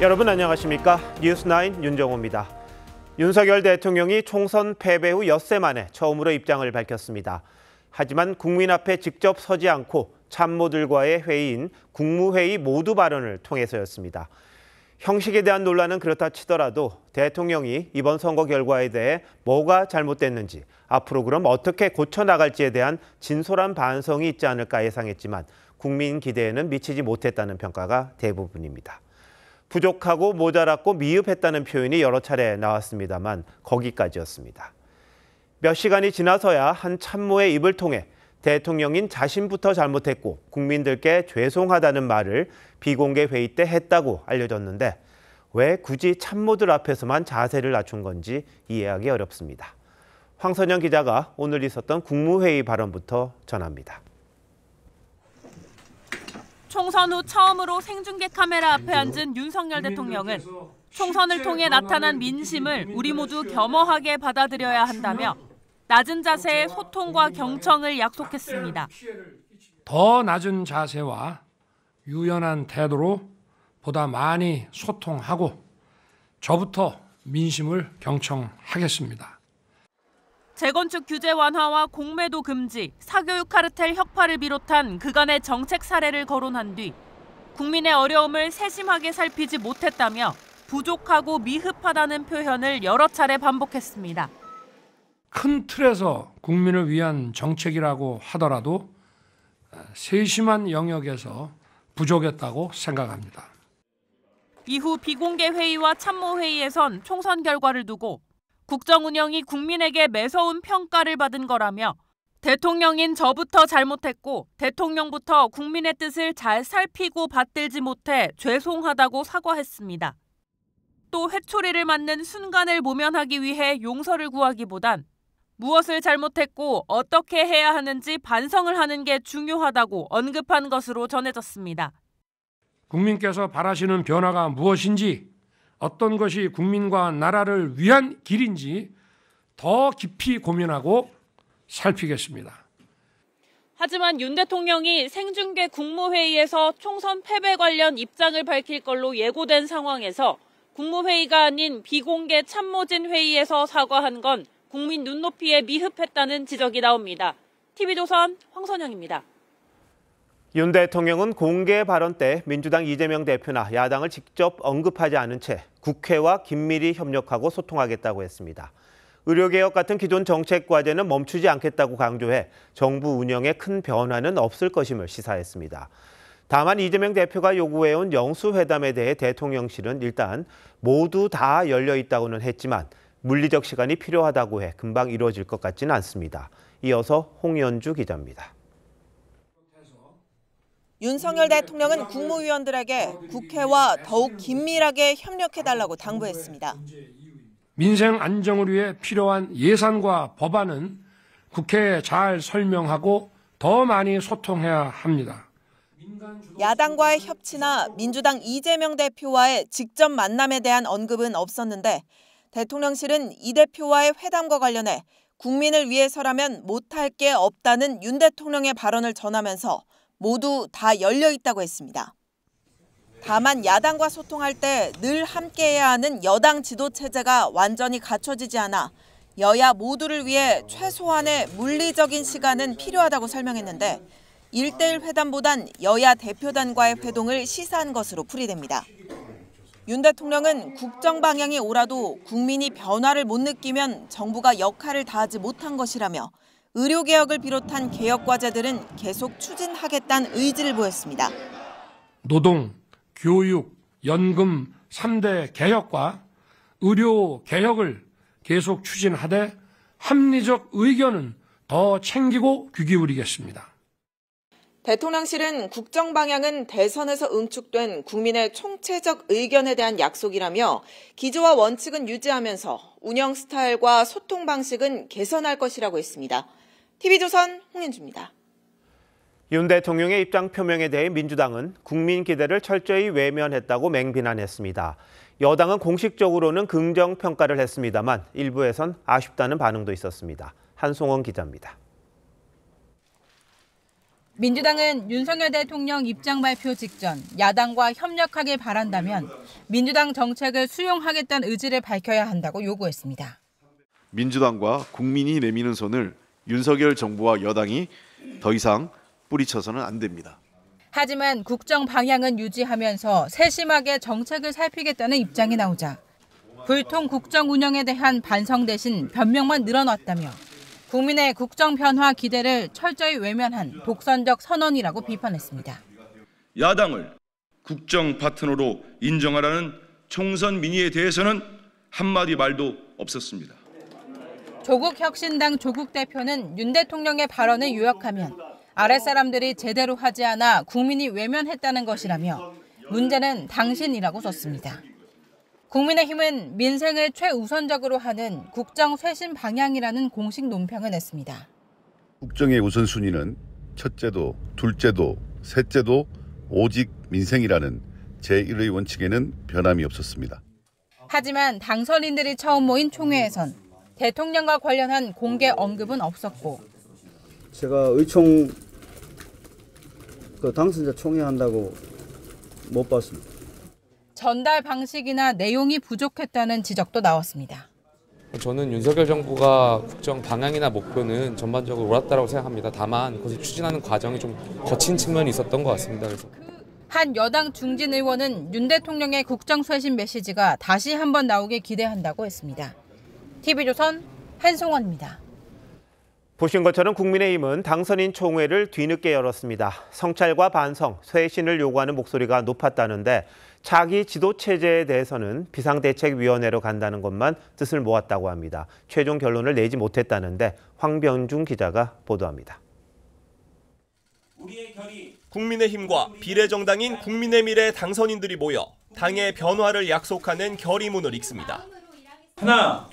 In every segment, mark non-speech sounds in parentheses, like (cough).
여러분 안녕하십니까? 뉴스9 윤정호입니다. 윤석열 대통령이 총선 패배 후 엿새 만에 처음으로 입장을 밝혔습니다. 하지만 국민 앞에 직접 서지 않고 참모들과의 회의인 국무회의 모두 발언을 통해서였습니다. 형식에 대한 논란은 그렇다 치더라도 대통령이 이번 선거 결과에 대해 뭐가 잘못됐는지 앞으로 그럼 어떻게 고쳐나갈지에 대한 진솔한 반성이 있지 않을까 예상했지만 국민 기대에는 미치지 못했다는 평가가 대부분입니다. 부족하고 모자랐고 미흡했다는 표현이 여러 차례 나왔습니다만 거기까지였습니다. 몇 시간이 지나서야 한 참모의 입을 통해 대통령인 자신부터 잘못했고 국민들께 죄송하다는 말을 비공개 회의 때 했다고 알려졌는데 왜 굳이 참모들 앞에서만 자세를 낮춘 건지 이해하기 어렵습니다. 황선영 기자가 오늘 있었던 국무회의 발언부터 전합니다. 총선 후 처음으로 생중계 카메라 앞에 앉은 윤석열 대통령은 총선을 통해 나타난 민심을 우리 모두 겸허하게 받아들여야 한다며 낮은 자세의 소통과 경청을 약속했습니다. 더 낮은 자세와 유연한 태도로 보다 많이 소통하고 저부터 민심을 경청하겠습니다. 재건축 규제 완화와 공매도 금지, 사교육 카르텔 혁파를 비롯한 그간의 정책 사례를 거론한 뒤 국민의 어려움을 세심하게 살피지 못했다며 부족하고 미흡하다는 표현을 여러 차례 반복했습니다. 큰 틀에서 국민을 위한 정책이라고 하더라도 세심한 영역에서 부족했다고 생각합니다. 이후 비공개 회의와 참모 회의에선 총선 결과를 두고 국정 운영이 국민에게 매서운 평가를 받은 거라며 대통령인 저부터 잘못했고 대통령부터 국민의 뜻을 잘 살피고 받들지 못해 죄송하다고 사과했습니다. 또 회초리를 맞는 순간을 모면하기 위해 용서를 구하기보단 무엇을 잘못했고 어떻게 해야 하는지 반성을 하는 게 중요하다고 언급한 것으로 전해졌습니다. 국민께서 바라시는 변화가 무엇인지 어떤 것이 국민과 나라를 위한 길인지 더 깊이 고민하고 살피겠습니다. 하지만 윤 대통령이 생중계 국무회의에서 총선 패배 관련 입장을 밝힐 걸로 예고된 상황에서 국무회의가 아닌 비공개 참모진 회의에서 사과한 건 국민 눈높이에 미흡했다는 지적이 나옵니다. TV조선 황선영입니다. 윤 대통령은 공개 발언 때 민주당 이재명 대표나 야당을 직접 언급하지 않은 채 국회와 긴밀히 협력하고 소통하겠다고 했습니다. 의료개혁 같은 기존 정책 과제는 멈추지 않겠다고 강조해 정부 운영에 큰 변화는 없을 것임을 시사했습니다. 다만 이재명 대표가 요구해온 영수회담에 대해 대통령실은 일단 모두 다 열려 있다고는 했지만 물리적 시간이 필요하다고 해 금방 이루어질 것 같지는 않습니다. 이어서 홍연주 기자입니다. 윤석열 대통령은 국무위원들에게 국회와 더욱 긴밀하게 협력해달라고 당부했습니다. 민생 안정을 위해 필요한 예산과 법안은 국회에 잘 설명하고 더 많이 소통해야 합니다. 야당과의 협치나 민주당 이재명 대표와의 직접 만남에 대한 언급은 없었는데 대통령실은 이 대표와의 회담과 관련해 국민을 위해서라면 못할 게 없다는 윤 대통령의 발언을 전하면서 모두 다 열려 있다고 했습니다. 다만 야당과 소통할 때 늘 함께해야 하는 여당 지도 체제가 완전히 갖춰지지 않아 여야 모두를 위해 최소한의 물리적인 시간은 필요하다고 설명했는데 1대1 회담보단 여야 대표단과의 회동을 시사한 것으로 풀이됩니다. 윤 대통령은 국정 방향이 옳아도 국민이 변화를 못 느끼면 정부가 역할을 다하지 못한 것이라며 의료개혁을 비롯한 개혁 과제들은 계속 추진하겠다는 의지를 보였습니다. 노동, 교육, 연금 3대 개혁과 의료 개혁을 계속 추진하되 합리적 의견은 더 챙기고 귀 기울이겠습니다. 대통령실은 국정 방향은 대선에서 응축된 국민의 총체적 의견에 대한 약속이라며 기조와 원칙은 유지하면서 운영 스타일과 소통 방식은 개선할 것이라고 했습니다. TV조선 홍현주입니다. 윤 대통령의 입장 표명에 대해 민주당은 국민 기대를 철저히 외면했다고 맹비난했습니다. 여당은 공식적으로는 긍정 평가를 했습니다만 일부에선 아쉽다는 반응도 있었습니다. 한송원 기자입니다. 민주당은 윤석열 대통령 입장 발표 직전 야당과 협력하길 바란다면 민주당 정책을 수용하겠다는 의지를 밝혀야 한다고 요구했습니다. 민주당과 국민이 내미는 손을 윤석열 정부와 여당이 더 이상 뿌리쳐서는 안 됩니다. 하지만 국정 방향은 유지하면서 세심하게 정책을 살피겠다는 입장이 나오자 불통 국정 운영에 대한 반성 대신 변명만 늘어났다며 국민의 국정 변화 기대를 철저히 외면한 독선적 선언이라고 비판했습니다. 야당을 국정 파트너로 인정하라는 총선 민의에 대해서는 한마디 말도 없었습니다. 조국 혁신당 조국 대표는 윤 대통령의 발언을 요약하면 아랫사람들이 제대로 하지 않아 국민이 외면했다는 것이라며 문제는 당신이라고 썼습니다. 국민의힘은 민생을 최우선적으로 하는 국정 쇄신 방향이라는 공식 논평을 냈습니다. 국정의 우선순위는 첫째도 둘째도 셋째도 오직 민생이라는 제1의 원칙에는 변함이 없었습니다. 하지만 당선인들이 처음 모인 총회에선 대통령과 관련한 공개 언급은 없었고 제가 의총 그 당선자 총회 한다고 못 봤습니다. 전달 방식이나 내용이 부족했다는 지적도 나왔습니다. 저는 윤석열 정부가 국정 방향이나 목표는 전반적으로 옳았다고 생각합니다. 다만 그것을 추진하는 과정이 좀 거친 측면이 있었던 것 같습니다. 그래서 한 여당 중진 의원은 윤 대통령의 국정 쇄신 메시지가 다시 한번 나오길 기대한다고 했습니다. TV조선 한송원입니다. 보신 것처럼 국민의힘은 당선인 총회를 뒤늦게 열었습니다. 성찰과 반성, 쇄신을 요구하는 목소리가 높았다는데 차기 지도 체제에 대해서는 비상대책위원회로 간다는 것만 뜻을 모았다고 합니다. 최종 결론을 내지 못했다는데 황병중 기자가 보도합니다. 국민의힘과 비례정당인 국민의 미래 당선인들이 모여 당의 변화를 약속하는 결의문을 읽습니다. 하나.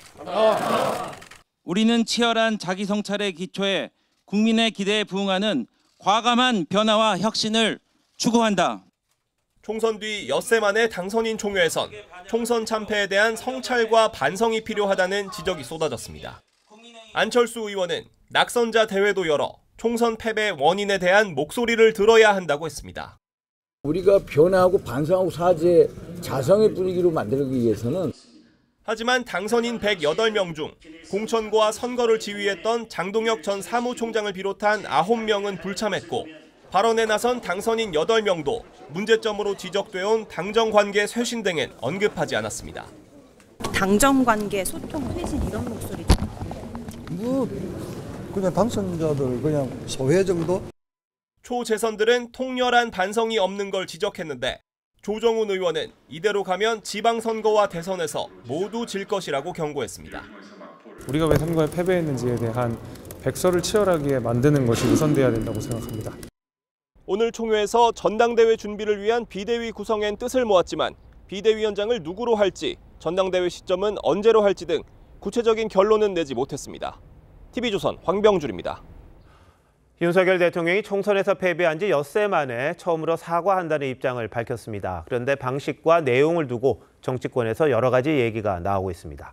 우리는 치열한 자기 성찰의 기초에 국민의 기대에 부응하는 과감한 변화와 혁신을 추구한다. 총선 뒤 엿새 만에 당선인 총회에선 총선 참패에 대한 성찰과 반성이 필요하다는 지적이 쏟아졌습니다. 안철수 의원은 낙선자 대회도 열어 총선 패배 원인에 대한 목소리를 들어야 한다고 했습니다. 우리가 변화하고 반성하고 사죄 자성의 분위기로 만들기 위해서는 하지만 당선인 108명 중 공천과 선거를 지휘했던 장동혁 전 사무총장을 비롯한 9명은 불참했고 발언에 나선 당선인 8명도 문제점으로 지적되어온 당정관계 쇄신 등은 언급하지 않았습니다. 당정관계 소통 쇄신 이런 목소리 뭐 그냥 당선자들 그냥 소회 정도? 초재선들은 통렬한 반성이 없는 걸 지적했는데 조정훈 의원은 이대로 가면 지방선거와 대선에서 모두 질 것이라고 경고했습니다. 우리가 왜 선거에 패배했는지에 대한 백서를 치열하게 만드는 것이 우선돼야 된다고 생각합니다. 오늘 총회에서 전당대회 준비를 위한 비대위 구성엔 뜻을 모았지만 비대위원장을 누구로 할지, 전당대회 시점은 언제로 할지 등 구체적인 결론은 내지 못했습니다. TV조선 황병줄입니다. 윤석열 대통령이 총선에서 패배한 지 엿새 만에 처음으로 사과한다는 입장을 밝혔습니다. 그런데 방식과 내용을 두고 정치권에서 여러 가지 얘기가 나오고 있습니다.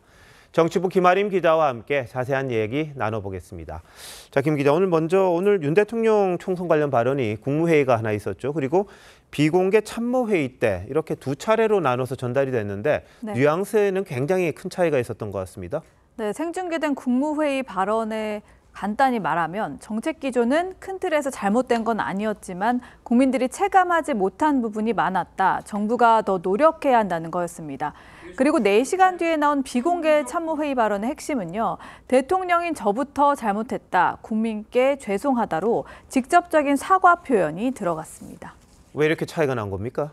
정치부 김아림 기자와 함께 자세한 얘기 나눠보겠습니다. 자, 김 기자, 오늘 먼저 오늘 윤 대통령 총선 관련 발언이 국무회의가 하나 있었죠. 그리고 비공개 참모회의 때 이렇게 두 차례로 나눠서 전달이 됐는데 네. 뉘앙스에는 굉장히 큰 차이가 있었던 것 같습니다. 네, 생중계된 국무회의 발언에 간단히 말하면 정책 기조는 큰 틀에서 잘못된 건 아니었지만 국민들이 체감하지 못한 부분이 많았다. 정부가 더 노력해야 한다는 거였습니다. 그리고 4시간 뒤에 나온 비공개 참모회의 발언의 핵심은요. 대통령인 저부터 잘못했다. 국민께 죄송하다로 직접적인 사과 표현이 들어갔습니다. 왜 이렇게 차이가 난 겁니까?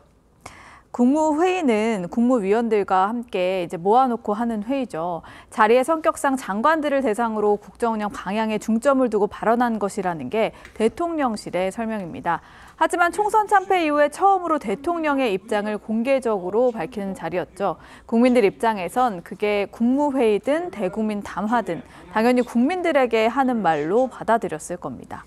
국무회의는 국무위원들과 함께 이제 모아놓고 하는 회의죠. 자리의 성격상 장관들을 대상으로 국정운영 방향에 중점을 두고 발언한 것이라는 게 대통령실의 설명입니다. 하지만 총선 참패 이후에 처음으로 대통령의 입장을 공개적으로 밝히는 자리였죠. 국민들 입장에선 그게 국무회의든 대국민 담화든 당연히 국민들에게 하는 말로 받아들였을 겁니다.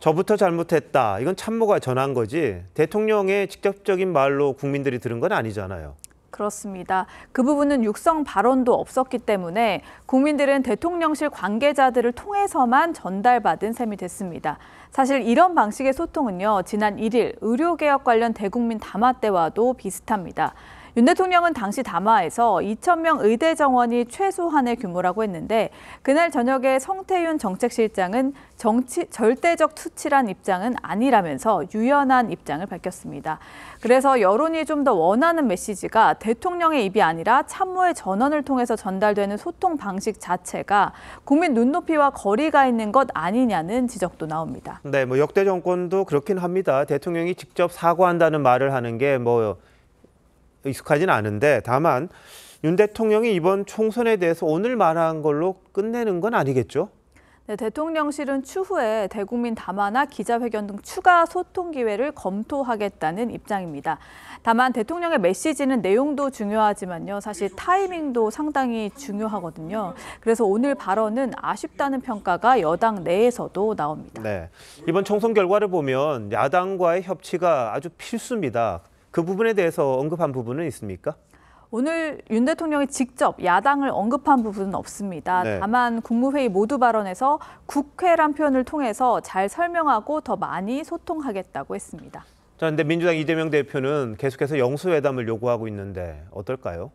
저부터 잘못했다. 이건 참모가 전한 거지. 대통령의 직접적인 말로 국민들이 들은 건 아니잖아요. 그렇습니다. 그 부분은 육성 발언도 없었기 때문에 국민들은 대통령실 관계자들을 통해서만 전달받은 셈이 됐습니다. 사실 이런 방식의 소통은요, 지난 1일 의료개혁 관련 대국민 담화 때와도 비슷합니다. 윤 대통령은 당시 담화에서 2천명 의대 정원이 최소한의 규모라고 했는데 그날 저녁에 성태윤 정책실장은 정치, 절대적 수치란 입장은 아니라면서 유연한 입장을 밝혔습니다. 그래서 여론이 좀 더 원하는 메시지가 대통령의 입이 아니라 참모의 전원을 통해서 전달되는 소통 방식 자체가 국민 눈높이와 거리가 있는 것 아니냐는 지적도 나옵니다. 네, 뭐 역대 정권도 그렇긴 합니다. 대통령이 직접 사과한다는 말을 하는 게뭐 익숙하진 않은데 다만 윤 대통령이 이번 총선에 대해서 오늘 말한 걸로 끝내는 건 아니겠죠? 네, 대통령실은 추후에 대국민 담화나 기자회견 등 추가 소통 기회를 검토하겠다는 입장입니다. 다만 대통령의 메시지는 내용도 중요하지만요. 사실 타이밍도 상당히 중요하거든요. 그래서 오늘 발언은 아쉽다는 평가가 여당 내에서도 나옵니다. 네. 이번 총선 결과를 보면 야당과의 협치가 아주 필수입니다. 그 부분에 대해서 언급한 부분은 있습니까? 오늘 윤 대통령이 직접 야당을 언급한 부분은 없습니다. 네. 다만 국무회의 모두 발언에서 국회란 표현을 통해서 잘 설명하고 더 많이 소통하겠다고 했습니다. 자, 근데 민주당 이재명 대표는 계속해서 영수회담을 요구하고 있는데 어떨까요?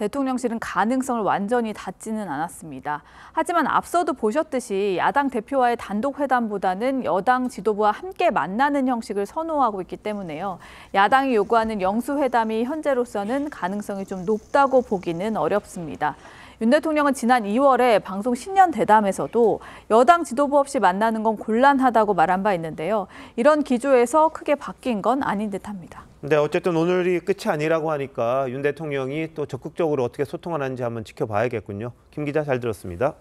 대통령실은 가능성을 완전히 닫지는 않았습니다. 하지만 앞서도 보셨듯이 야당 대표와의 단독 회담보다는 여당 지도부와 함께 만나는 형식을 선호하고 있기 때문에요. 야당이 요구하는 영수회담이 현재로서는 가능성이 좀 높다고 보기는 어렵습니다. 윤 대통령은 지난 2월에 방송 신년 대담에서도 여당 지도부 없이 만나는 건 곤란하다고 말한 바 있는데요. 이런 기조에서 크게 바뀐 건 아닌 듯합니다. 네, 어쨌든 오늘이 끝이 아니라고 하니까 윤 대통령이 또 적극적으로 어떻게 소통하는지 한번 지켜봐야겠군요. 김 기자 잘 들었습니다.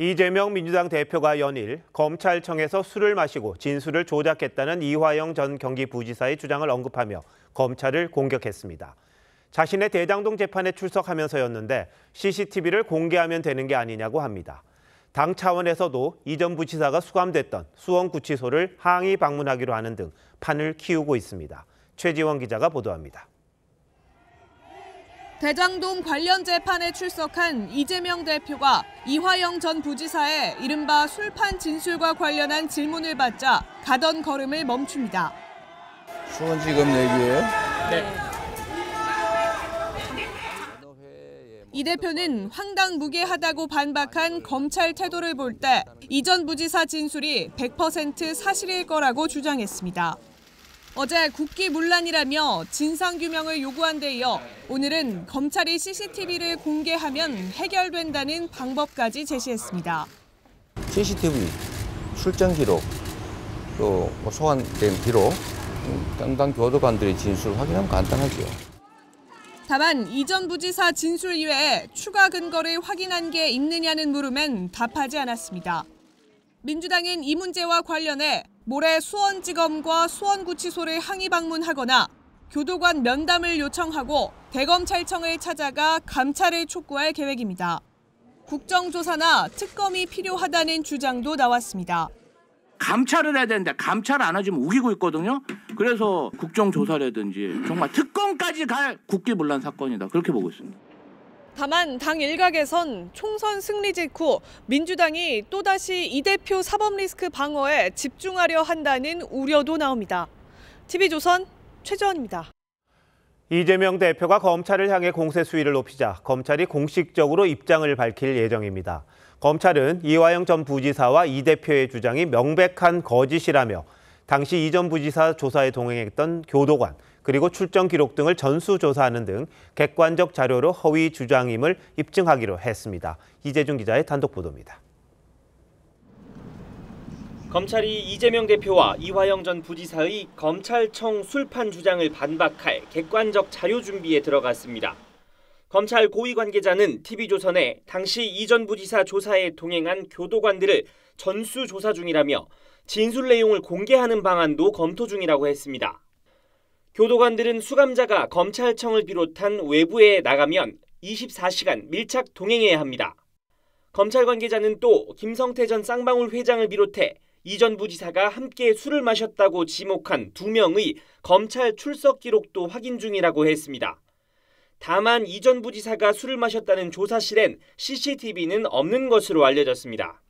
이재명 민주당 대표가 연일 검찰청에서 술을 마시고 진술을 조작했다는 이화영 전 경기부지사의 주장을 언급하며 검찰을 공격했습니다. 자신의 대장동 재판에 출석하면서였는데 CCTV를 공개하면 되는 게 아니냐고 합니다. 당 차원에서도 이 전 부지사가 수감됐던 수원구치소를 항의 방문하기로 하는 등 판을 키우고 있습니다. 최지원 기자가 보도합니다. 대장동 관련 재판에 출석한 이재명 대표가 이화영 전 부지사의 이른바 술판 진술과 관련한 질문을 받자 가던 걸음을 멈춥니다. 수원지검 얘기예요? 네. 이 대표는 황당무계하다고 반박한 검찰 태도를 볼 때 이전 부지사 진술이 100% 사실일 거라고 주장했습니다. 어제 국기 문란이라며 진상규명을 요구한 데 이어 오늘은 검찰이 CCTV를 공개하면 해결된다는 방법까지 제시했습니다. CCTV 출정 기록 또뭐 소환된 기록 담당 교도관들의 진술 확인하면 간단하죠. 다만 이전 부지사 진술 이외에 추가 근거를 확인한 게 있느냐는 물음엔 답하지 않았습니다. 민주당은 이 문제와 관련해 모레 수원지검과 수원구치소를 항의 방문하거나 교도관 면담을 요청하고 대검찰청을 찾아가 감찰을 촉구할 계획입니다. 국정조사나 특검이 필요하다는 주장도 나왔습니다. 감찰을 해야 되는데 감찰 안 하지만 우기고 있거든요. 그래서 국정조사라든지 정말 특검까지 갈 국기문란 사건이다. 그렇게 보고 있습니다. 다만 당 일각에선 총선 승리 직후 민주당이 또다시 이 대표 사법 리스크 방어에 집중하려 한다는 우려도 나옵니다. TV조선 최재원입니다. 이재명 대표가 검찰을 향해 공세 수위를 높이자 검찰이 공식적으로 입장을 밝힐 예정입니다. 검찰은 이화영 전 부지사와 이 대표의 주장이 명백한 거짓이라며 당시 이 전 부지사 조사에 동행했던 교도관, 그리고 출정 기록 등을 전수조사하는 등 객관적 자료로 허위 주장임을 입증하기로 했습니다. 이재준 기자의 단독 보도입니다. 검찰이 이재명 대표와 이화영 전 부지사의 검찰청 술판 주장을 반박할 객관적 자료 준비에 들어갔습니다. 검찰 고위 관계자는 TV조선에 당시 이 전 부지사 조사에 동행한 교도관들을 전수 조사 중이라며 진술 내용을 공개하는 방안도 검토 중이라고 했습니다. 교도관들은 수감자가 검찰청을 비롯한 외부에 나가면 24시간 밀착 동행해야 합니다. 검찰 관계자는 또 김성태 전 쌍방울 회장을 비롯해 이 전 부지사가 함께 술을 마셨다고 지목한 두 명의 검찰 출석 기록도 확인 중이라고 했습니다. 다만 이 전 부지사가 술을 마셨다는 조사실엔 CCTV는 없는 것으로 알려졌습니다.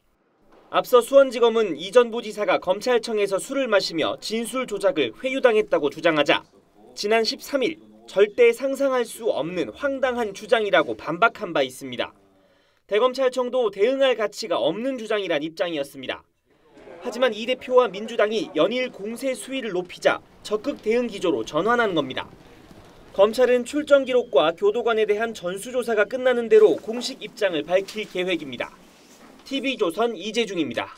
앞서 수원지검은 이전 부지사가 검찰청에서 술을 마시며 진술 조작을 회유당했다고 주장하자 지난 13일 절대 상상할 수 없는 황당한 주장이라고 반박한 바 있습니다. 대검찰청도 대응할 가치가 없는 주장이란 입장이었습니다. 하지만 이 대표와 민주당이 연일 공세 수위를 높이자 적극 대응 기조로 전환한 겁니다. 검찰은 출정 기록과 교도관에 대한 전수조사가 끝나는 대로 공식 입장을 밝힐 계획입니다. TV조선 이재중입니다.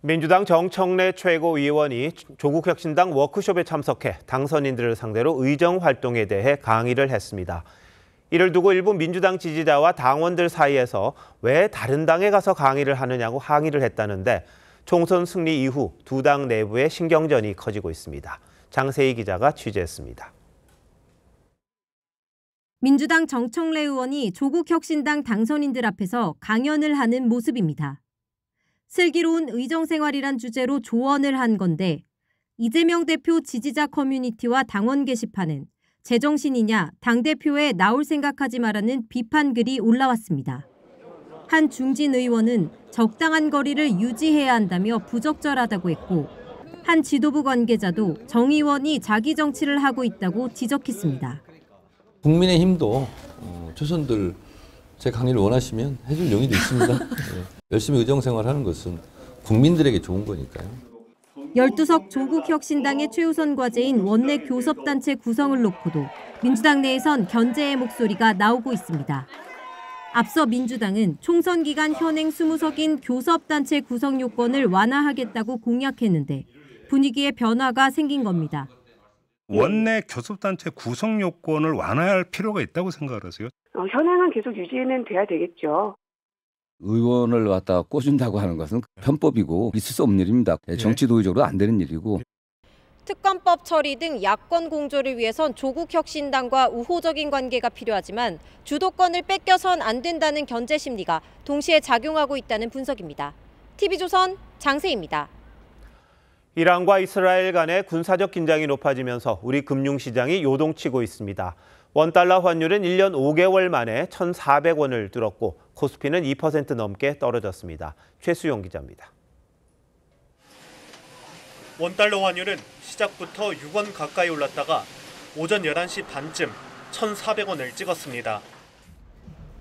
민주당 정청래 최고위원이 조국혁신당 워크숍에 참석해 당선인들을 상대로 의정 활동에 대해 강의를 했습니다. 이를 두고 일부 민주당 지지자와 당원들 사이에서 왜 다른 당에 가서 강의를 하느냐고 항의를 했다는데 총선 승리 이후 두 당 내부의 신경전이 커지고 있습니다. 장세희 기자가 취재했습니다. 민주당 정청래 의원이 조국 혁신당 당선인들 앞에서 강연을 하는 모습입니다. 슬기로운 의정생활이란 주제로 조언을 한 건데 이재명 대표 지지자 커뮤니티와 당원 게시판은 제정신이냐 당대표에 나올 생각하지 말라는 비판 글이 올라왔습니다. 한 중진 의원은 적당한 거리를 유지해야 한다며 부적절하다고 했고 한 지도부 관계자도 정 의원이 자기 정치를 하고 있다고 지적했습니다. 국민의힘도 어, 초선들 제 강의를 원하시면 해줄 용의도 있습니다. 네. (laughs) 열심히 의정생활하는 것은 국민들에게 좋은 거니까요. 12석 조국혁신당의 최우선 과제인 원내 교섭단체 구성을 놓고도 민주당 내에선 견제의 목소리가 나오고 있습니다. 앞서 민주당은 총선 기간 현행 20석인 교섭단체 구성 요건을 완화하겠다고 공약했는데 분위기에 변화가 생긴 겁니다. 원내 교섭단체 구성 요건을 완화할 필요가 있다고 생각을 하세요? 어, 현행은 계속 유지는 돼야 되겠죠. 의원을 갖다 꽂은다고 하는 것은 편법이고 있을 수 없는 일입니다. 정치 도의적으로 안 되는 일이고. 특검법 처리 등 야권 공조를 위해선 조국 혁신당과 우호적인 관계가 필요하지만 주도권을 뺏겨선 안 된다는 견제 심리가 동시에 작용하고 있다는 분석입니다. TV조선 장세입니다. 이란과 이스라엘 간의 군사적 긴장이 높아지면서 우리 금융시장이 요동치고 있습니다. 원달러 환율은 1년 5개월 만에 1,400원을 뚫었고 코스피는 2% 넘게 떨어졌습니다. 최수용 기자입니다. 원달러 환율은 시작부터 6원 가까이 올랐다가 오전 11시 반쯤 1,400원을 찍었습니다.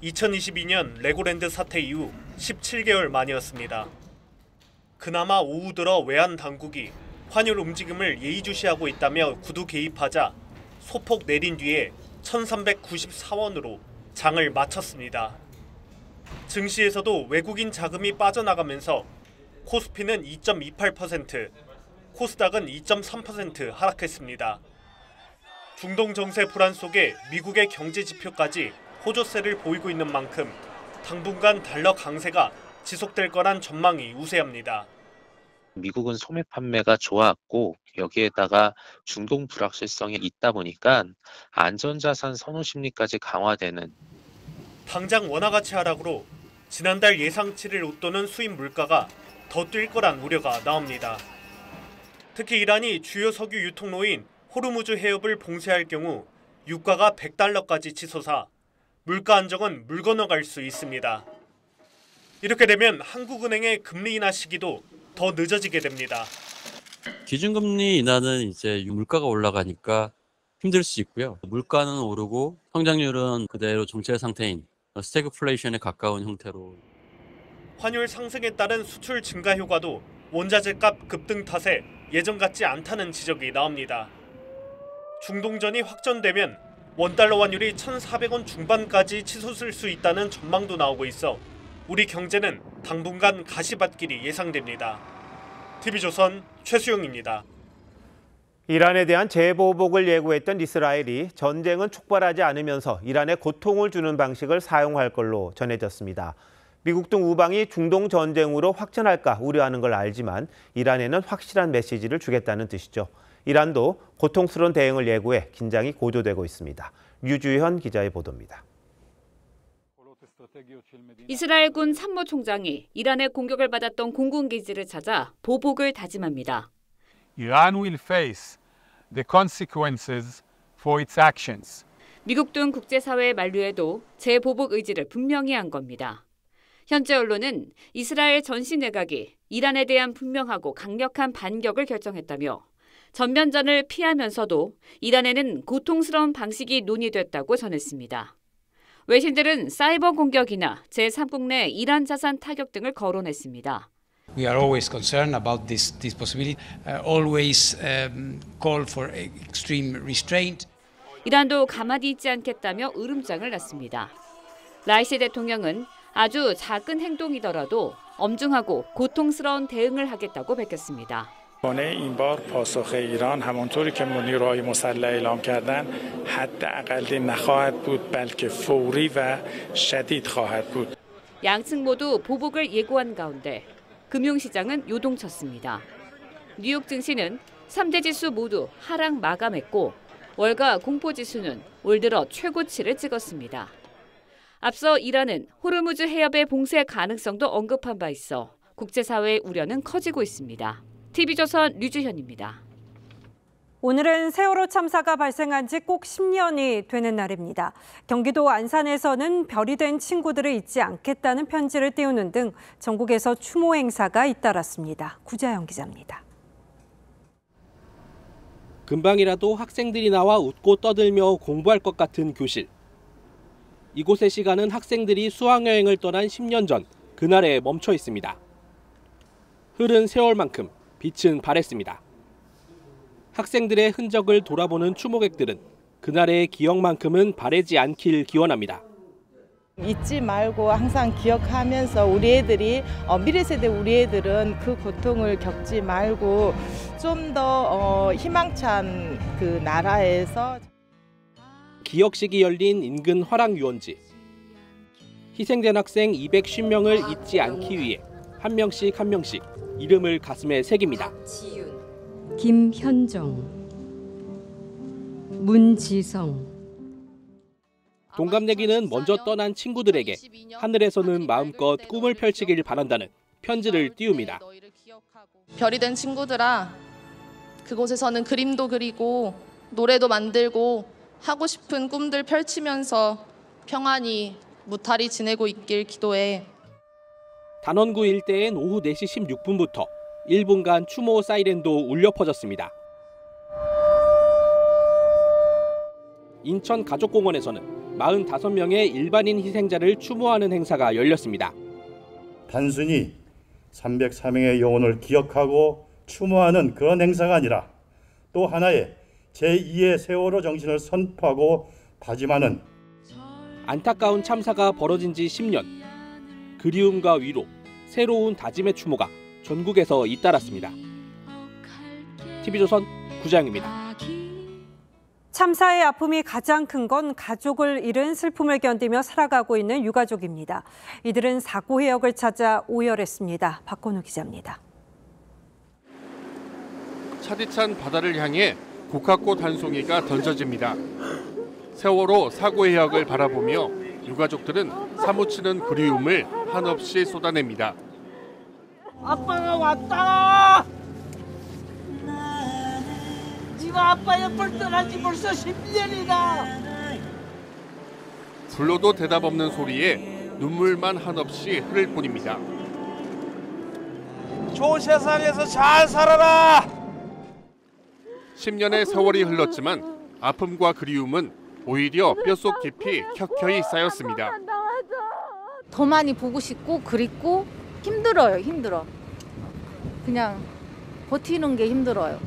2022년 레고랜드 사태 이후 17개월 만이었습니다. 그나마 오후 들어 외환 당국이 환율 움직임을 예의주시하고 있다며 구두 개입하자 소폭 내린 뒤에 1394원으로 장을 마쳤습니다. 증시에서도 외국인 자금이 빠져나가면서 코스피는 2.28%, 코스닥은 2.3% 하락했습니다. 중동 정세 불안 속에 미국의 경제 지표까지 호조세를 보이고 있는 만큼 당분간 달러 강세가 지속될 거란 전망이 우세합니다. 미국은 소매 판매가 좋았고 여기에다가 중동 불확실성이 있다 보니까 안전자산 선호 심리까지 강화되는 당장 원화 가치 하락으로 지난달 예상치를 웃도는 수입 물가가 더 뛸 거란 우려가 나옵니다. 특히 이란이 주요 석유 유통로인 호르무즈 해협을 봉쇄할 경우 유가가 100달러까지 치솟아 물가 안정은 물 건너갈 수 있습니다. 이렇게 되면 한국은행의 금리 인하 시기도 더 늦어지게 됩니다. 기준금리 인하는 이제 물가가 올라가니까 힘들 수 있고요. 물가는 오르고 성장률은 그대로 정체 상태인 스태그플레이션에 가까운 형태로 환율 상승에 따른 수출 증가 효과도 원자재 값 급등 탓에 예전 같지 않다는 지적이 나옵니다. 중동전이 확전되면 원달러 환율이 1,400원 중반까지 치솟을 수 있다는 전망도 나오고 있어 우리 경제는 당분간 가시밭길이 예상됩니다. TV조선 최수영입니다. 이란에 대한 재보복을 예고했던 이스라엘이 전쟁은 촉발하지 않으면서 이란에 고통을 주는 방식을 사용할 걸로 전해졌습니다. 미국 등 우방이 중동 전쟁으로 확전할까 우려하는 걸 알지만 이란에는 확실한 메시지를 주겠다는 뜻이죠. 이란도 고통스러운 대응을 예고해 긴장이 고조되고 있습니다. 유주현 기자의 보도입니다. 이스라엘군参谋총장이 이란의 공격을 받았던 공군 기지를 찾아 보복을 다짐합니다. Iran will face the consequences for its actions. 미국 등 국제사회의 만류에도 재보복 의지를 분명히 한 겁니다. 현재 언론은 이스라엘 전시 내각이 이란에 대한 분명하고 강력한 반격을 결정했다며 전면전을 피하면서도 이란에는 고통스러운 방식이 논의됐다고 전했습니다. 외신들은 사이버 공격이나 제3국 내 이란 자산 타격 등을 거론했습니다. We are always concerned about this, this possibility, uh, always um, call for extreme restraint. 이란도 가만히 있지 않겠다며 으름장을 놨습니다. 라이시 대통령은 아주 작은 행동이더라도 엄중하고 고통스러운 대응을 하겠다고 밝혔습니다. این بار پاسخ ایران همانطوری که نیروهای مسلح اعلام کردن حداقل نخواهد بود بلکه فوری و شدید خواهد بود. 양측 모두 보복을 예고한 가운데 금융시장은 요동쳤습니다. 뉴욕 증시는 3대 지수 모두 하락 마감했고 월가 공포 지수는 올 들어 최고치를 찍었습니다. 앞서 이란은 호르무즈 해협의 봉쇄 가능성도 언급한 바 있어 국제사회의 우려는 커지고 있습니다. TV조선 류주현입니다. 오늘은 세월호 참사가 발생한 지 꼭 10년이 되는 날입니다. 경기도 안산에서는 별이 된 친구들을 잊지 않겠다는 편지를 띄우는 등 전국에서 추모 행사가 잇따랐습니다. 구자영 기자입니다. 금방이라도 학생들이 나와 웃고 떠들며 공부할 것 같은 교실. 이곳의 시간은 학생들이 수학여행을 떠난 10년 전 그날에 멈춰 있습니다. 흐른 세월만큼 빛은 바랬습니다. 학생들의 흔적을 돌아보는 추모객들은 그날의 기억만큼은 바래지 않길 기원합니다. 잊지 말고 항상 기억하면서 우리 애들이 어, 미래 세대 우리 애들은 그 고통을 겪지 말고 좀더 어, 희망찬 그 나라에서 기억식이 열린 인근 화랑 유원지. 희생된 학생 250명을 잊지 않기 위해 한 명씩 한 명씩 이름을 가슴에 새깁니다. 김현정, 문지성, 동갑내기는 먼저 떠난 친구들에게 하늘에서는 마음껏 꿈을 펼치길 바란다는 편지를 띄웁니다. 별이 된 친구들아, 그곳에서는 그림도 그리고 노래도 만들고 하고 싶은 꿈들 펼치면서 평안히 무탈히 지내고 있길 기도해. 단원구 일대엔 오후 4시 16분부터 1분간 추모 사이렌도 울려 퍼졌습니다. 인천 가족공원에서는 45명의 일반인 희생자를 추모하는 행사가 열렸습니다. 단순히 303명의 영혼을 기억하고 추모하는 그런 행사가 아니라 또 하나의 제2의 세월호 정신을 선포하고 다짐하는 안타까운 참사가 벌어진 지 10년. 그리움과 위로, 새로운 다짐의 추모가 전국에서 잇따랐습니다. TV조선 구자영입니다. 참사의 아픔이 가장 큰 건 가족을 잃은 슬픔을 견디며 살아가고 있는 유가족입니다. 이들은 사고 해역을 찾아 오열했습니다. 박건우 기자입니다. 차디찬 바다를 향해 국화꽃 한 송이가 던져집니다. 세월호 사고 해역을 바라보며 유가족들은 사무치는 그리움을 한없이 쏟아냅니다. 아빠가 왔다. 네가 아빠 옆을 떠난 지 벌써 10년이다. 불러도 대답 없는 소리에 눈물만 한없이 흐를 뿐입니다. 좋은 세상에서 잘 살아라. 10년의 세월이 흘렀지만 아픔과 그리움은 오히려 뼛속 깊이 켜켜이 쌓였습니다. 더 많이 보고 싶고 그립고 힘들어요. 힘들어. 그냥 버티는 게 힘들어요.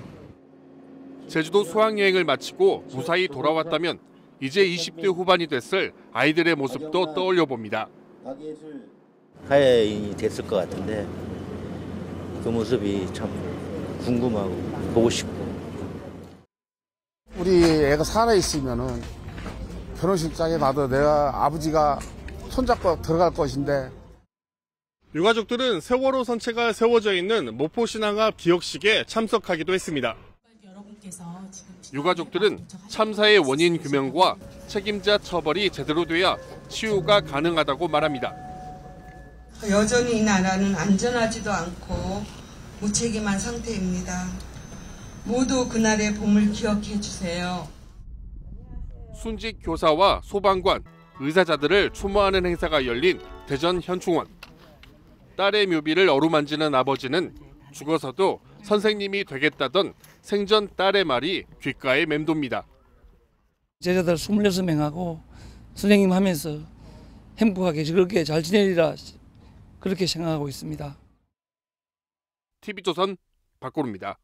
제주도 수학여행을 마치고 무사히 돌아왔다면 이제 20대 후반이 됐을 아이들의 모습도 떠올려 봅니다. 하야인이 됐을 것 같은데 그 모습이 참 궁금하고 보고 싶고 우리 애가 살아 있으면은 결혼식장에 나도 내가 아버지가 손잡고 들어갈 것인데 유가족들은 세월호 선체가 세워져 있는 모포 신항 앞 기억식에 참석하기도 했습니다. 유가족들은 참사의 원인 규명과 책임자 처벌이 제대로 돼야 치유가 가능하다고 말합니다. 여전히 이 나라는 안전하지도 않고 무책임한 상태입니다. 모두 그날의 봄을 기억해 주세요. 순직 교사와 소방관, 의사자들을 추모하는 행사가 열린 대전 현충원. 딸의 묘비를 어루만지는 아버지는 죽어서도 선생님이 되겠다던 생전 딸의 말이 귓가에 맴돕니다. 제자들 26명하고 선생님 하면서 행복하게 즐겁게 잘 지내리라 그렇게 생각하고 있습니다. TV조선 박고루입니다.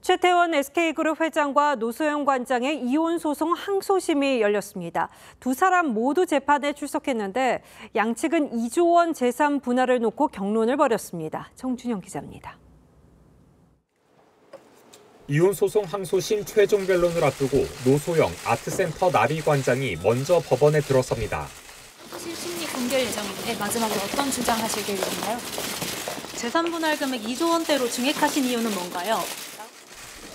최태원 SK그룹 회장과 노소영 관장의 이혼 소송 항소심이 열렸습니다. 두 사람 모두 재판에 출석했는데 양측은 2조 원 재산 분할을 놓고 경론을 벌였습니다. 정준영 기자입니다. 이혼 소송 항소심 최종 변론을 앞두고 노소영 아트센터 나비 관장이 먼저 법원에 들어섭니다. 사실 심리 공개 예정인데 마지막으로 어떤 주장하실 계획인가요? 재산 분할 금액 2조 원대로 증액하신 이유는 뭔가요?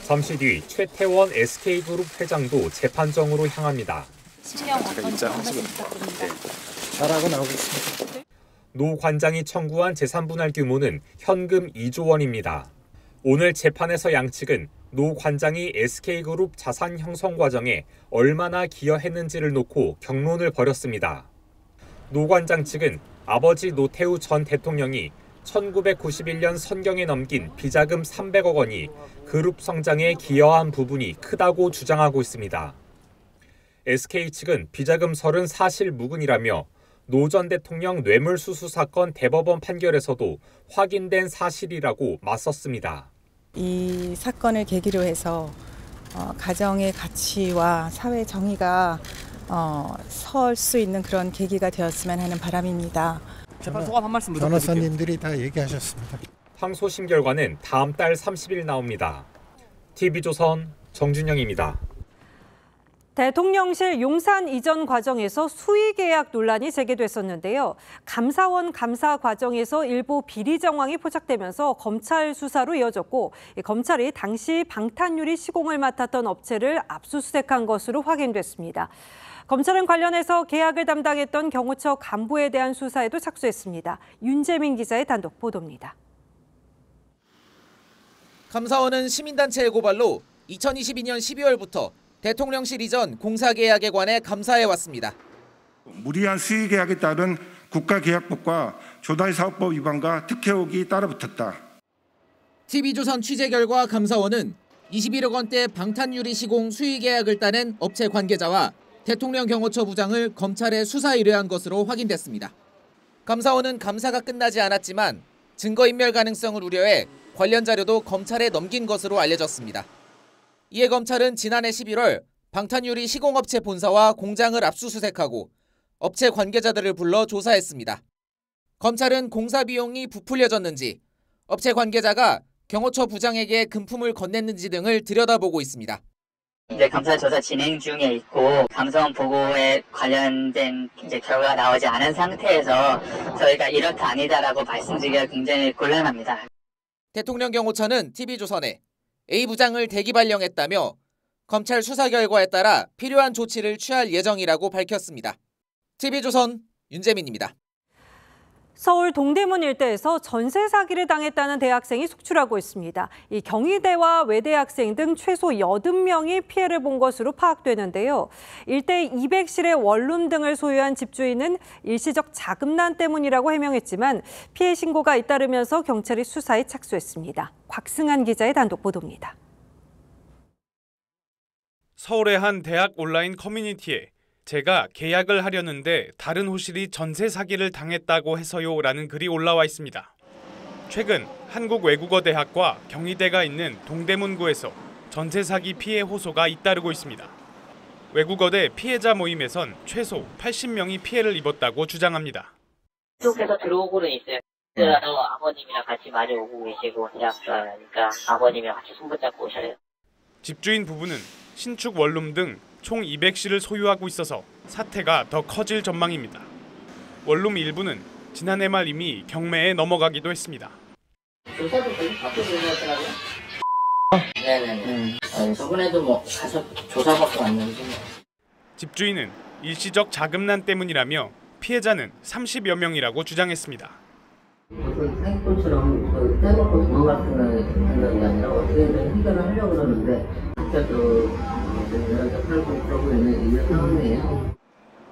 잠시 뒤 최태원 SK그룹 회장도 재판정으로 향합니다. 실형 어떤 말씀 부탁드립니다. 잘하고 나오고 있습니다. 노 관장이 청구한 재산 분할 규모는 현금 2조 원입니다. 오늘 재판에서 양측은 노 관장이 SK그룹 자산 형성 과정에 얼마나 기여했는지를 놓고 격론을 벌였습니다. 노 관장 측은 아버지 노태우 전 대통령이 1991년 선경에 넘긴 비자금 300억 원이 그룹 성장에 기여한 부분이 크다고 주장하고 있습니다. SK 측은 비자금 설은 사실 무근이라며 노 전 대통령 뇌물수수 사건 대법원 판결에서도 확인된 사실이라고 맞섰습니다. 이 사건을 계기로 해서 어, 가정의 가치와 사회 정의가 어, 설 수 있는 그런 계기가 되었으면 하는 바람입니다. 재판 소감 한 말씀 변호사님들이 다 얘기하셨습니다. 항소심 결과는 다음 달 30일 나옵니다. TV조선 정준영입니다. 대통령실 용산 이전 과정에서 수의 계약 논란이 제기됐었는데요. 감사원 감사 과정에서 일부 비리 정황이 포착되면서 검찰 수사로 이어졌고 검찰이 당시 방탄유리 시공을 맡았던 업체를 압수수색한 것으로 확인됐습니다. 검찰은 관련해서 계약을 담당했던 경호처 간부에 대한 수사에도 착수했습니다. 윤재민 기자의 단독 보도입니다. 감사원은 시민단체의 고발로 2022년 12월부터 대통령실 이전 공사계약에 관해 감사해 왔습니다. 무리한 수의 계약에 따른 국가계약법과 조달사업법 위반과 특혜혹이 따라붙었다. TV조선 취재 결과 감사원은 21억 원대 방탄유리 시공 수의 계약을 따낸 업체 관계자와 대통령 경호처 부장을 검찰에 수사 의뢰한 것으로 확인됐습니다. 감사원은 감사가 끝나지 않았지만 증거인멸 가능성을 우려해 관련 자료도 검찰에 넘긴 것으로 알려졌습니다. 이에 검찰은 지난해 11월 방탄유리 시공업체 본사와 공장을 압수수색하고 업체 관계자들을 불러 조사했습니다. 검찰은 공사 비용이 부풀려졌는지, 업체 관계자가 경호처 부장에게 금품을 건넸는지 등을 들여다보고 있습니다. 이제 감사 조사 진행 중에 있고 감사원 보고에 관련된 이제 결과가 나오지 않은 상태에서 저희가 이렇다 아니다라고 말씀드리기가 굉장히 곤란합니다. 대통령 경호처는 TV조선에 A 부장을 대기 발령했다며 검찰 수사 결과에 따라 필요한 조치를 취할 예정이라고 밝혔습니다. TV조선 윤재민입니다. 서울 동대문 일대에서 전세 사기를 당했다는 대학생이 속출하고 있습니다. 이 경희대와 외대 학생 등 최소 80명이 피해를 본 것으로 파악되는데요. 일대 200실의 원룸 등을 소유한 집주인은 일시적 자금난 때문이라고 해명했지만 피해 신고가 잇따르면서 경찰이 수사에 착수했습니다. 곽승한 기자의 단독 보도입니다. 서울의 한 대학 온라인 커뮤니티에 제가 계약을 하려는데 다른 호실이 전세 사기를 당했다고 해서요 라는 글이 올라와 있습니다. 최근 한국외국어대학과 경희대가 있는 동대문구에서 전세 사기 피해 호소가 잇따르고 있습니다. 외국어대 피해자 모임에선 최소 80명이 피해를 입었다고 주장합니다. 쪽에서 들어오고는 있어요. 그래도 아버님이랑 같이 많이 오고 계시고 대학교니까 아버님이랑 같이 손붙잡고 오셔요. 집주인 부부는 신축 원룸 등 총 200실을 소유하고 있어서 사태가 더 커질 전망입니다. 원룸 일부는 지난해 말 이미 경매에 넘어가기도 했습니다. 조사도 것 같더라고요. 네네네. 저번에도 뭐 가서 조사받고 왔는데. 집주인은 일시적 자금난 때문이라며 피해자는 30여 명이라고 주장했습니다. 무슨 사기꾼처럼 그 떼먹고 도망갔으면 한다는 게 아니라 어떻게든 해결을 하려고 그러는데 진짜도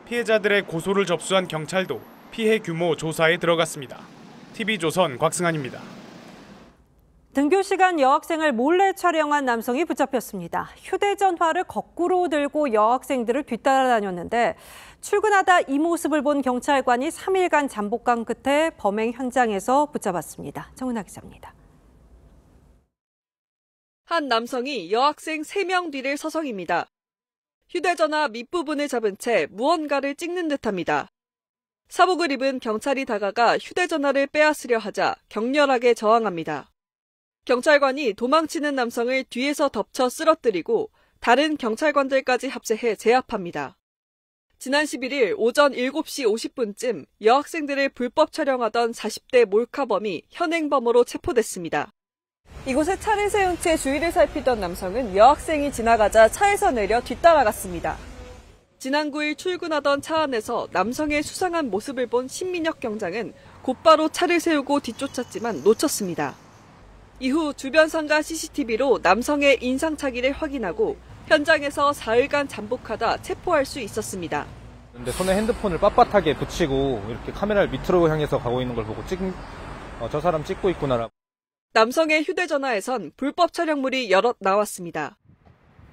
피해자들의 고소를 접수한 경찰도 피해 규모 조사에 들어갔습니다. TV조선 곽승환입니다. 등교 시간 여학생을 몰래 촬영한 남성이 붙잡혔습니다. 휴대전화를 거꾸로 들고 여학생들을 뒤따라다녔는데 출근하다 이 모습을 본 경찰관이 3일간 잠복한 끝에 범행 현장에서 붙잡았습니다. 정은아 기자입니다. 한 남성이 여학생 3명 뒤를 서성입니다. 휴대전화 밑부분을 잡은 채 무언가를 찍는 듯합니다. 사복을 입은 경찰이 다가가 휴대전화를 빼앗으려 하자 격렬하게 저항합니다. 경찰관이 도망치는 남성을 뒤에서 덮쳐 쓰러뜨리고 다른 경찰관들까지 합세해 제압합니다. 지난 11일 오전 7시 50분쯤 여학생들을 불법 촬영하던 40대 몰카범이 현행범으로 체포됐습니다. 이곳에 차를 세운 채 주위를 살피던 남성은 여학생이 지나가자 차에서 내려 뒤따라갔습니다. 지난 9일 출근하던 차 안에서 남성의 수상한 모습을 본 신민혁 경장은 곧바로 차를 세우고 뒤쫓았지만 놓쳤습니다. 이후 주변 상가 CCTV로 남성의 인상착의를 확인하고 현장에서 4일간 잠복하다 체포할 수 있었습니다. 근데 손에 핸드폰을 빳빳하게 붙이고 이렇게 카메라를 밑으로 향해서 가고 있는 걸 보고 찍, 어, 저 사람 찍고 있구나. 남성의 휴대전화에선 불법 촬영물이 여럿 나왔습니다.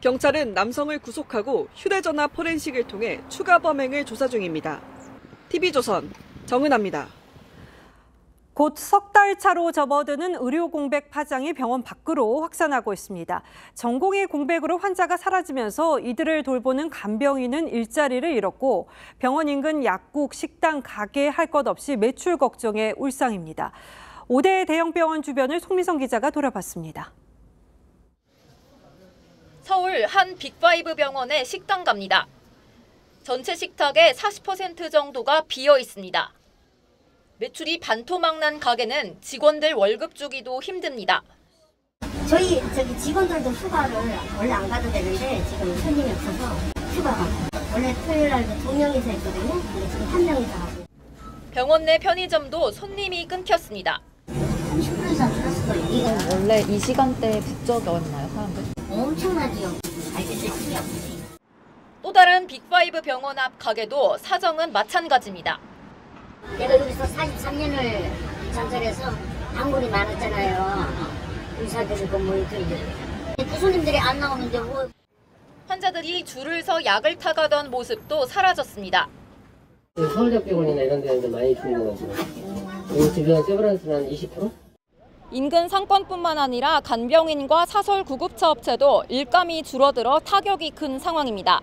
경찰은 남성을 구속하고 휴대전화 포렌식을 통해 추가 범행을 조사 중입니다. TV조선 정은아입니다. 곧 석 달 차로 접어드는 의료 공백 파장이 병원 밖으로 확산하고 있습니다. 전공의 공백으로 환자가 사라지면서 이들을 돌보는 간병인은 일자리를 잃었고 병원 인근 약국, 식당, 가게 할 것 없이 매출 걱정에 울상입니다. 5대 대형 병원 주변을 송미성 기자가 돌아봤습니다. 서울 한 Big Five 병원의 식당가입니다. 전체 식탁의 40% 정도가 비어 있습니다. 매출이 반토막 난 가게는 직원들 월급 주기도 힘듭니다. 저희 저기 직원들도 휴가를 원래 안 가도 되는데 지금 손님이 없어서 휴가가 원래 토요일 날도 두 명이서 했거든요. 근데 지금 한 명이서 하고. 병원 내 편의점도 손님이 끊겼습니다. 30% 이상 줄었을 거예요. 원래 이 시간대에 북적이 없나요, 사람들? 엄청나지요. 없지. 또 다른 빅파이브 병원 앞 가게도 사정은 마찬가지입니다. 내가 여기서 43년을 전설해서 단골이 많았잖아요. 의사들이고 뭐 이렇게. 그 손님들이 안 나오는데 뭐. 환자들이 줄을 서 약을 타가던 모습도 사라졌습니다. 서울대병원이나 이런 데는 많이 거죠. 여기 주변 세브란스는 한 20%? 인근 상권뿐만 아니라 간병인과 사설 구급차 업체도 일감이 줄어들어 타격이 큰 상황입니다.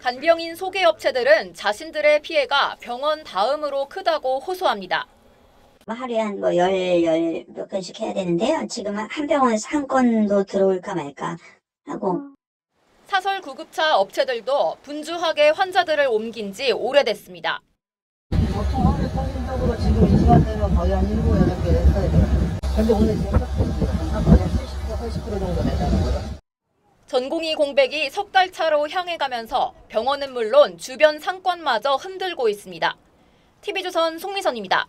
간병인 소개 업체들은 자신들의 피해가 병원 다음으로 크다고 호소합니다. 하루에 한뭐 열, 열 몇 건씩 해야 되는데요. 지금 한 병원에서 한 건도 들어올까 말까 하고. 사설 구급차 업체들도 분주하게 환자들을 옮긴 지 오래됐습니다. 시간대면 거의 한 7, 8개 써야 돼요. 근데 오늘 지금 딱한 거의 70% 80% 정도 된다는 거죠. 전공의 공백이 석 달 차로 향해 가면서 병원은 물론 주변 상권마저 흔들고 있습니다. TV조선 송미선입니다.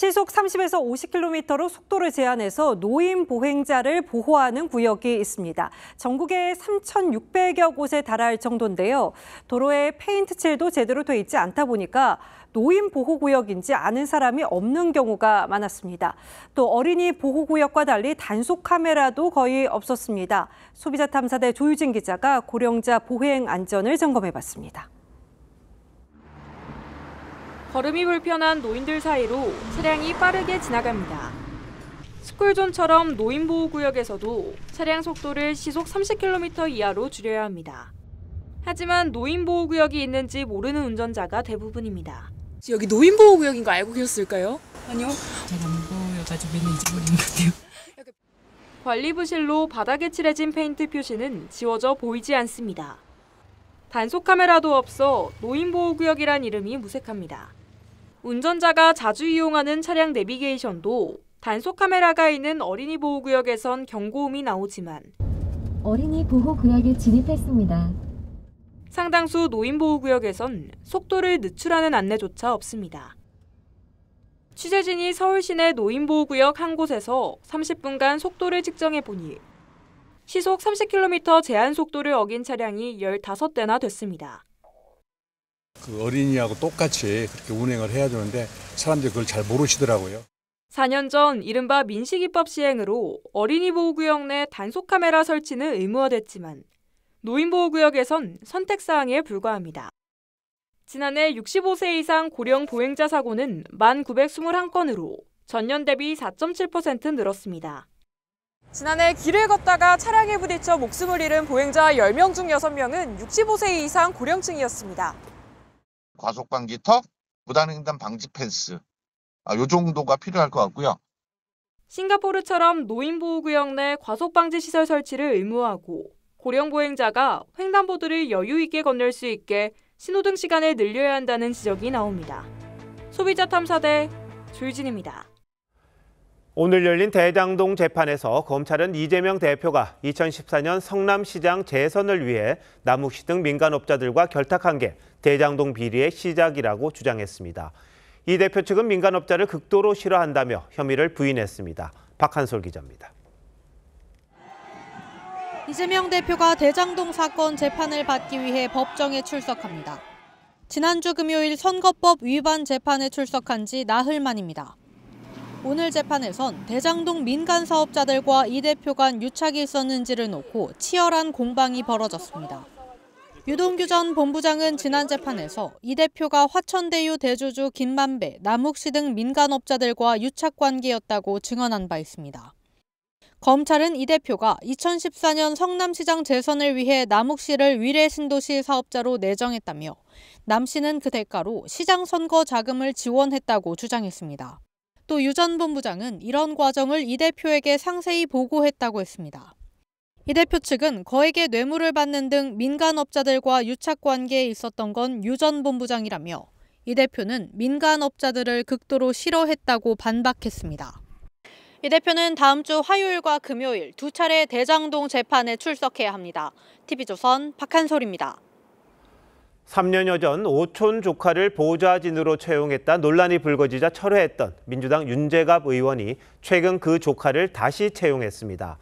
시속 30에서 50km로 속도를 제한해서 노인 보행자를 보호하는 구역이 있습니다. 전국에 3,600여 곳에 달할 정도인데요. 도로에 페인트 칠도 제대로 돼 있지 않다 보니까 노인 보호구역인지 아는 사람이 없는 경우가 많았습니다. 또 어린이 보호구역과 달리 단속 카메라도 거의 없었습니다. 소비자 탐사대 조유진 기자가 고령자 보행 안전을 점검해봤습니다. 걸음이 불편한 노인들 사이로 차량이 빠르게 지나갑니다. 스쿨존처럼 노인보호구역에서도 차량 속도를 시속 30km 이하로 줄여야 합니다. 하지만 노인보호구역이 있는지 모르는 운전자가 대부분입니다. 여기 노인보호구역인 거 알고 계셨을까요? 아니요. 잘안 보여가지고 맨날 잊어버리는 것 같아요. 관리 부실로 바닥에 칠해진 페인트 표시는 지워져 보이지 않습니다. 단속 카메라도 없어 노인보호구역이란 이름이 무색합니다. 운전자가 자주 이용하는 차량 내비게이션도 단속 카메라가 있는 어린이 보호구역에선 경고음이 나오지만 어린이 보호구역에 진입했습니다. 상당수 노인 보호구역에선 속도를 늦추라는 안내조차 없습니다. 취재진이 서울 시내 노인 보호구역 한 곳에서 30분간 속도를 측정해 보니 시속 30km 제한 속도를 어긴 차량이 15대나 됐습니다. 그 어린이하고 똑같이 그렇게 운행을 해야 되는데 사람들이 그걸 잘 모르시더라고요. 4년 전 이른바 민식이법 시행으로 어린이 보호구역 내 단속 카메라 설치는 의무화됐지만 노인 보호구역에선 선택 사항에 불과합니다. 지난해 65세 이상 고령 보행자 사고는 1,921건으로 전년 대비 4.7% 늘었습니다. 지난해 길을 걷다가 차량에 부딪혀 목숨을 잃은 보행자 10명 중 6명은 65세 이상 고령층이었습니다. 과속 방지턱, 무단횡단 방지 펜스, 아, 요 정도가 필요할 것 같고요. 싱가포르처럼 노인보호구역 내 과속방지 시설 설치를 의무화하고 고령 보행자가 횡단보도를 여유 있게 건널 수 있게 신호등 시간을 늘려야 한다는 지적이 나옵니다. 소비자 탐사대 조유진입니다. 오늘 열린 대장동 재판에서 검찰은 이재명 대표가 2014년 성남시장 재선을 위해 남욱시 등 민간업자들과 결탁한 게 대장동 비리의 시작이라고 주장했습니다. 이 대표 측은 민간업자를 극도로 싫어한다며 혐의를 부인했습니다. 박한솔 기자입니다. 이재명 대표가 대장동 사건 재판을 받기 위해 법정에 출석합니다. 지난주 금요일 선거법 위반 재판에 출석한 지 나흘 만입니다. 오늘 재판에선 대장동 민간 사업자들과 이 대표 간 유착이 있었는지를 놓고 치열한 공방이 벌어졌습니다. 유동규 전 본부장은 지난 재판에서 이 대표가 화천대유 대주주 김만배, 남욱시 등 민간업자들과 유착 관계였다고 증언한 바 있습니다. 검찰은 이 대표가 2014년 성남시장 재선을 위해 남욱시를 위례 신도시 사업자로 내정했다며 남 씨는 그 대가로 시장 선거 자금을 지원했다고 주장했습니다. 또 유 전 본부장은 이런 과정을 이 대표에게 상세히 보고했다고 했습니다. 이 대표 측은 거액의 뇌물을 받는 등 민간업자들과 유착 관계에 있었던 건 유 전 본부장이라며 이 대표는 민간업자들을 극도로 싫어했다고 반박했습니다. 이 대표는 다음 주 화요일과 금요일 두 차례 대장동 재판에 출석해야 합니다. TV조선 박한솔입니다. 3년여 전 오촌 조카를 보좌진으로 채용했다 논란이 불거지자 철회했던 민주당 윤재갑 의원이 최근 그 조카를 다시 채용했습니다.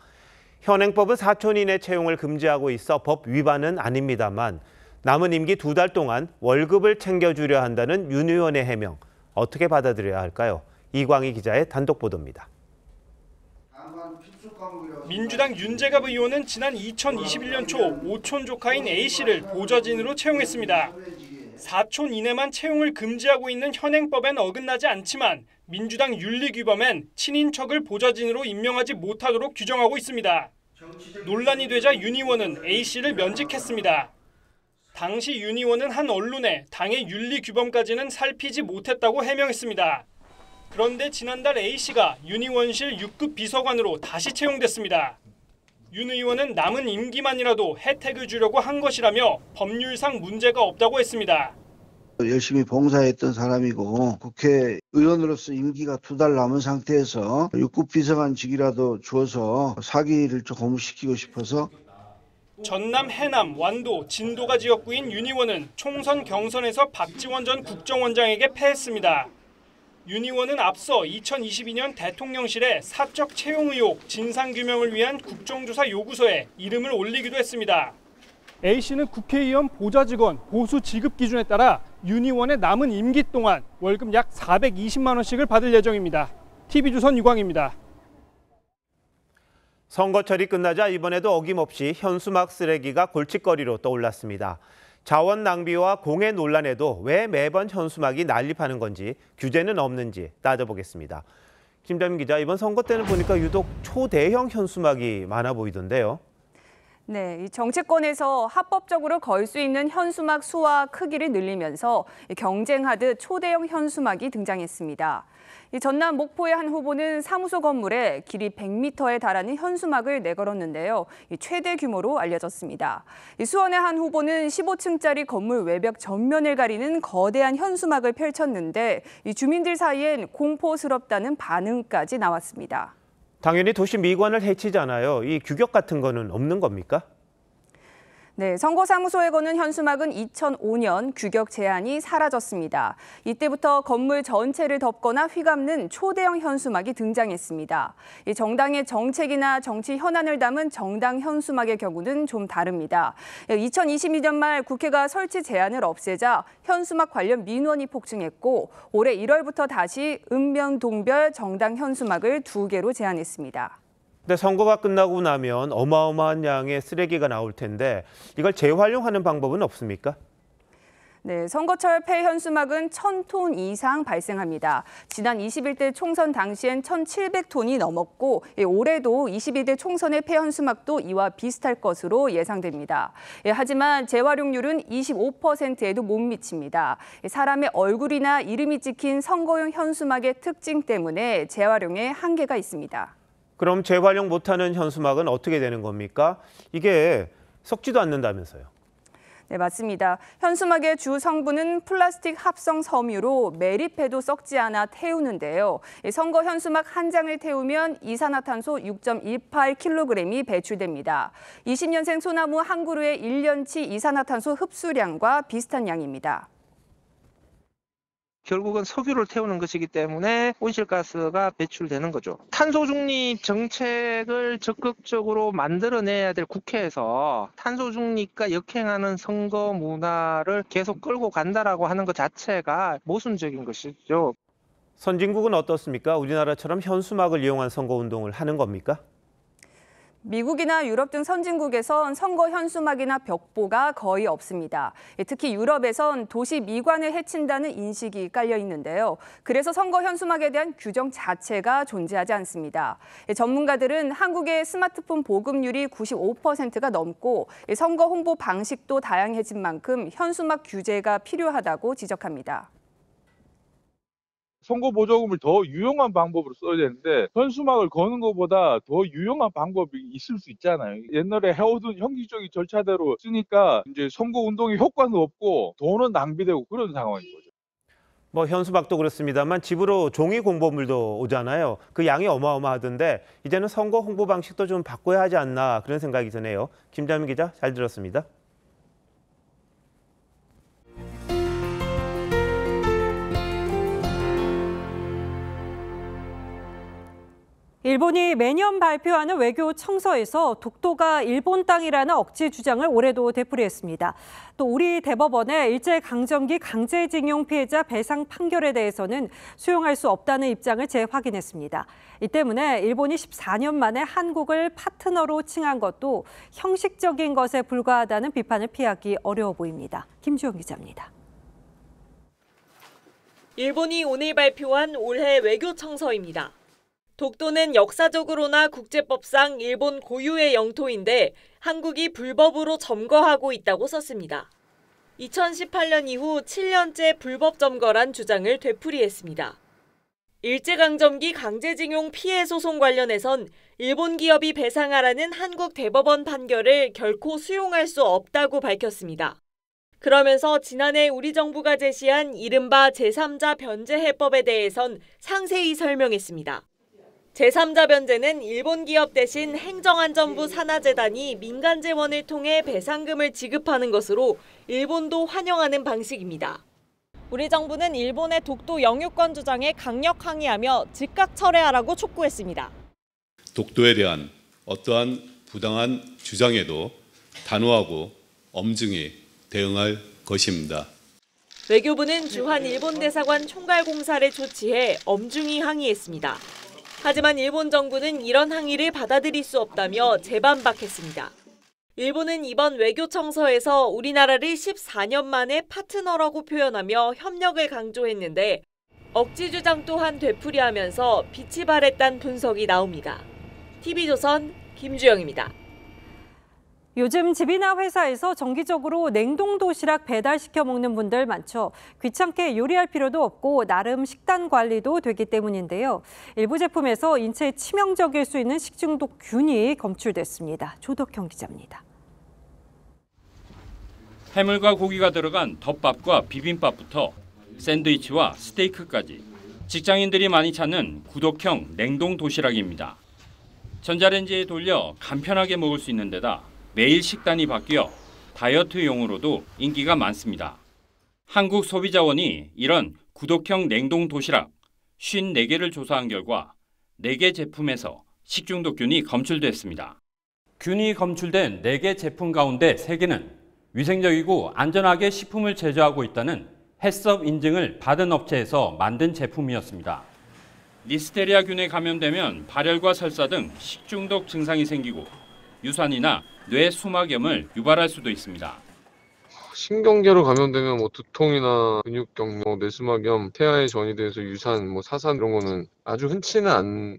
현행법은 사촌 이내 채용을 금지하고 있어 법 위반은 아닙니다만 남은 임기 두 달 동안 월급을 챙겨주려 한다는 윤 의원의 해명 어떻게 받아들여야 할까요? 이광희 기자의 단독 보도입니다. 민주당 윤재갑 의원은 지난 2021년 초 오촌 조카인 A씨를 보좌진으로 채용했습니다. 사촌 이내만 채용을 금지하고 있는 현행법엔 어긋나지 않지만 민주당 윤리규범엔 친인척을 보좌진으로 임명하지 못하도록 규정하고 있습니다. 논란이 되자 윤 의원은 A씨를 면직했습니다. 당시 윤 의원은 한 언론에 당의 윤리규범까지는 살피지 못했다고 해명했습니다. 그런데 지난달 A씨가 윤 의원실 6급 비서관으로 다시 채용됐습니다. 윤 의원은 남은 임기만이라도 혜택을 주려고 한 것이라며 법률상 문제가 없다고 했습니다. 열심히 봉사했던 사람이고 국회의원으로서 임기가 두 달 남은 상태에서 6급 비서관직이라도 주어서 사기를 좀 고무시키고 싶어서 전남, 해남, 완도, 진도가 지역구인 윤 의원은 총선 경선에서 박지원 전 국정원장에게 패했습니다. 윤 의원은 앞서 2022년 대통령실에 사적 채용 의혹 진상규명을 위한 국정조사 요구서에 이름을 올리기도 했습니다. A씨는 국회의원 보좌 직원 보수 지급 기준에 따라 윤 의원의 남은 임기 동안 월급 약 420만 원씩을 받을 예정입니다. TV조선 유광입니다. 선거철이 끝나자 이번에도 어김없이 현수막 쓰레기가 골칫거리로 떠올랐습니다. 자원 낭비와 공해 논란에도 왜 매번 현수막이 난립하는 건지 규제는 없는지 따져보겠습니다. 김담임 기자, 이번 선거 때는 보니까 유독 초대형 현수막이 많아 보이던데요. 네, 이 정치권에서 합법적으로 걸 수 있는 현수막 수와 크기를 늘리면서 경쟁하듯 초대형 현수막이 등장했습니다. 이 전남 목포의 한 후보는 사무소 건물에 길이 100m에 달하는 현수막을 내걸었는데요. 최대 규모로 알려졌습니다. 수원의 한 후보는 15층짜리 건물 외벽 전면을 가리는 거대한 현수막을 펼쳤는데 주민들 사이엔 공포스럽다는 반응까지 나왔습니다. 당연히 도시 미관을 해치잖아요. 이 규격 같은 거는 없는 겁니까? 네, 선거사무소에 거는 현수막은 2005년 규격 제한이 사라졌습니다. 이때부터 건물 전체를 덮거나 휘감는 초대형 현수막이 등장했습니다. 이 정당의 정책이나 정치 현안을 담은 정당 현수막의 경우는 좀 다릅니다. 2022년 말 국회가 설치 제한을 없애자 현수막 관련 민원이 폭증했고 올해 1월부터 다시 읍면 동별 정당 현수막을 두 개로 제한했습니다. 근데 선거가 끝나고 나면 어마어마한 양의 쓰레기가 나올 텐데 이걸 재활용하는 방법은 없습니까? 네, 선거철 폐현 수막은 1000톤 이상 발생합니다. 지난 21대 총선 당시엔 1700톤이 넘었고 예, 올해도 22대 총선의 폐현 수막도 이와 비슷할 것으로 예상됩니다. 예, 하지만 재활용률은 25%에도 못 미칩니다. 예, 사람의 얼굴이나 이름이 찍힌 선거용 현수막의 특징 때문에 재활용에 한계가 있습니다. 그럼 재활용 못하는 현수막은 어떻게 되는 겁니까? 이게 썩지도 않는다면서요. 네, 맞습니다. 현수막의 주 성분은 플라스틱 합성 섬유로 매립해도 썩지 않아 태우는데요. 선거 현수막 한 장을 태우면 이산화탄소 6.18kg이 배출됩니다. 20년생 소나무 한 그루의 1년치 이산화탄소 흡수량과 비슷한 양입니다. 결국은 석유를 태우는 것이기 때문에 온실가스가 배출되는 거죠. 탄소 중립 정책을 적극적으로 만들어내야 될 국회에서 탄소 중립과 역행하는 선거 문화를 계속 끌고 간다라고 하는 것 자체가 모순적인 것이죠. 선진국은 어떻습니까? 우리나라처럼 현수막을 이용한 선거 운동을 하는 겁니까? 미국이나 유럽 등 선진국에선 선거 현수막이나 벽보가 거의 없습니다. 특히 유럽에선 도시 미관을 해친다는 인식이 깔려 있는데요. 그래서 선거 현수막에 대한 규정 자체가 존재하지 않습니다. 전문가들은 한국의 스마트폰 보급률이 95%가 넘고 선거 홍보 방식도 다양해진 만큼 현수막 규제가 필요하다고 지적합니다. 선거 보조금을 더 유용한 방법으로 써야 되는데 현수막을 거는 것보다 더 유용한 방법이 있을 수 있잖아요. 옛날에 해오던 형기적인 절차대로 쓰니까 이제 선거 운동의 효과는 없고 돈은 낭비되고 그런 상황인 거죠. 뭐 현수막도 그렇습니다만 집으로 종이 공보물도 오잖아요. 그 양이 어마어마하던데 이제는 선거 홍보 방식도 좀 바꿔야 하지 않나 그런 생각이 드네요. 김자민 기자 잘 들었습니다. 일본이 매년 발표하는 외교 청서에서 독도가 일본 땅이라는 억지 주장을 올해도 되풀이했습니다. 또 우리 대법원의 일제강점기 강제징용 피해자 배상 판결에 대해서는 수용할 수 없다는 입장을 재확인했습니다. 이 때문에 일본이 14년 만에 한국을 파트너로 칭한 것도 형식적인 것에 불과하다는 비판을 피하기 어려워 보입니다. 김주영 기자입니다. 일본이 오늘 발표한 올해 외교 청서입니다. 독도는 역사적으로나 국제법상 일본 고유의 영토인데 한국이 불법으로 점거하고 있다고 썼습니다. 2018년 이후 7년째 불법 점거란 주장을 되풀이했습니다. 일제강점기 강제징용 피해 소송 관련해선 일본 기업이 배상하라는 한국 대법원 판결을 결코 수용할 수 없다고 밝혔습니다. 그러면서 지난해 우리 정부가 제시한 이른바 제3자 변제 해법에 대해선 상세히 설명했습니다. 제3자 변제는 일본 기업 대신 행정안전부 산하재단이 민간 재원을 통해 배상금을 지급하는 것으로 일본도 환영하는 방식입니다. 우리 정부는 일본의 독도 영유권 주장에 강력 항의하며 즉각 철회하라고 촉구했습니다. 독도에 대한 어떠한 부당한 주장에도 단호하고 엄중히 대응할 것입니다. 외교부는 주한 일본 대사관 총괄 공사를 조치해 엄중히 항의했습니다. 하지만 일본 정부는 이런 항의를 받아들일 수 없다며 재반박했습니다. 일본은 이번 외교청서에서 우리나라를 14년 만에 파트너라고 표현하며 협력을 강조했는데 억지 주장 또한 되풀이하면서 빛이 발했다는 분석이 나옵니다. TV조선 김주영입니다. 요즘 집이나 회사에서 정기적으로 냉동 도시락 배달시켜 먹는 분들 많죠. 귀찮게 요리할 필요도 없고 나름 식단 관리도 되기 때문인데요. 일부 제품에서 인체에 치명적일 수 있는 식중독 균이 검출됐습니다. 조덕형 기자입니다. 해물과 고기가 들어간 덮밥과 비빔밥부터 샌드위치와 스테이크까지 직장인들이 많이 찾는 구독형 냉동 도시락입니다. 전자레인지에 돌려 간편하게 먹을 수 있는 데다 매일 식단이 바뀌어 다이어트용으로도 인기가 많습니다. 한국소비자원이 이런 구독형 냉동 도시락 54개를 조사한 결과 4개 제품에서 식중독균이 검출됐습니다. 균이 검출된 4개 제품 가운데 3개는 위생적이고 안전하게 식품을 제조하고 있다는 햇섭 인증을 받은 업체에서 만든 제품이었습니다. 리스테리아균에 감염되면 발열과 설사 등 식중독 증상이 생기고 유산이나 뇌 수막염을 유발할 수도 있습니다. 신경계로 감염되면 뭐 두통이나 근육경, 뭐 뇌수막염, 태아에 전이돼서 유산, 뭐 사산 이런 거는 아주 흔치는 않.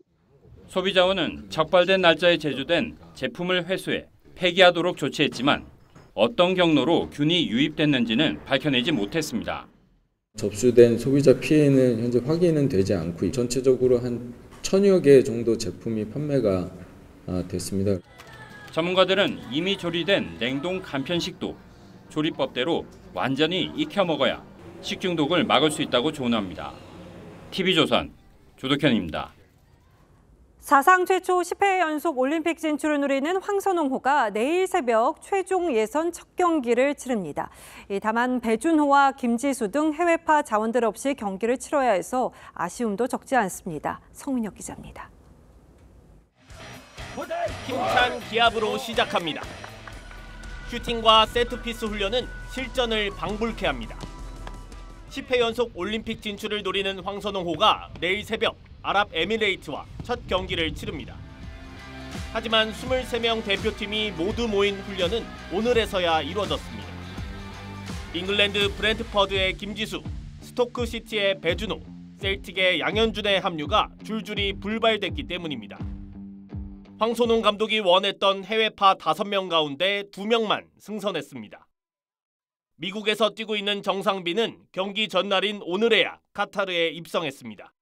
소비자원은 적발된 날짜에 제조된 제품을 회수해 폐기하도록 조치했지만 어떤 경로로 균이 유입됐는지는 밝혀내지 못했습니다. 접수된 소비자 피해는 현재 확인은 되지 않고 전체적으로 한 천여 개 정도 제품이 판매가 됐습니다. 전문가들은 이미 조리된 냉동 간편식도 조리법대로 완전히 익혀 먹어야 식중독을 막을 수 있다고 조언합니다. TV조선 조덕현입니다. 사상 최초 10회 연속 올림픽 진출을 노리는 황선홍호가 내일 새벽 최종 예선 첫 경기를 치릅니다. 다만 배준호와 김지수 등 해외파 자원들 없이 경기를 치러야 해서 아쉬움도 적지 않습니다. 성민혁 기자입니다. 힘찬 기압으로 시작합니다. 슈팅과 세트피스 훈련은 실전을 방불케 합니다. 10회 연속 올림픽 진출을 노리는 황선홍호가 내일 새벽 아랍에미레이트와 첫 경기를 치릅니다. 하지만 23명 대표팀이 모두 모인 훈련은 오늘에서야 이루어졌습니다. 잉글랜드 브렌트퍼드의 김지수, 스토크시티의 배준호, 셀틱의 양현준의 합류가 줄줄이 불발됐기 때문입니다. 황선홍 감독이 원했던 해외파 5명 가운데 2명만 승선했습니다. 미국에서 뛰고 있는 정상빈은 경기 전날인 오늘에야 카타르에 입성했습니다.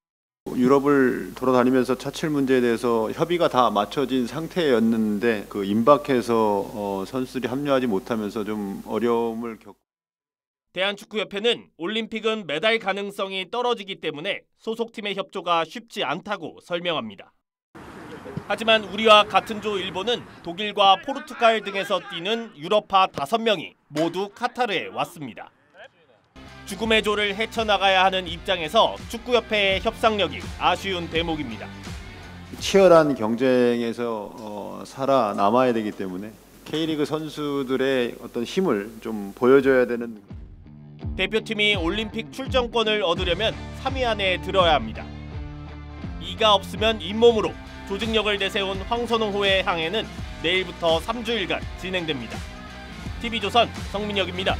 유럽을 돌아다니면서 차칠 문제에 대해서 협의가 다 맞춰진 상태였는데 그 임박해서 어, 선수들이 합류하지 못하면서 좀 어려움을 겪. 대한축구협회는 올림픽은 메달 가능성이 떨어지기 때문에 소속팀의 협조가 쉽지 않다고 설명합니다. 하지만 우리와 같은 조 일본은 독일과 포르투갈 등에서 뛰는 유럽파 5명이 모두 카타르에 왔습니다. 죽음의 조를 헤쳐나가야 하는 입장에서 축구협회의 협상력이 아쉬운 대목입니다. 치열한 경쟁에서 어, 살아남아야 되기 때문에 K리그 선수들의 어떤 힘을 좀 보여줘야 되는 대표팀이 올림픽 출전권을 얻으려면 3위 안에 들어야 합니다. 이가 없으면 잇몸으로 조직력을 내세운 황선홍호의 항해는 내일부터 3주일간 진행됩니다. TV조선 성민혁입니다.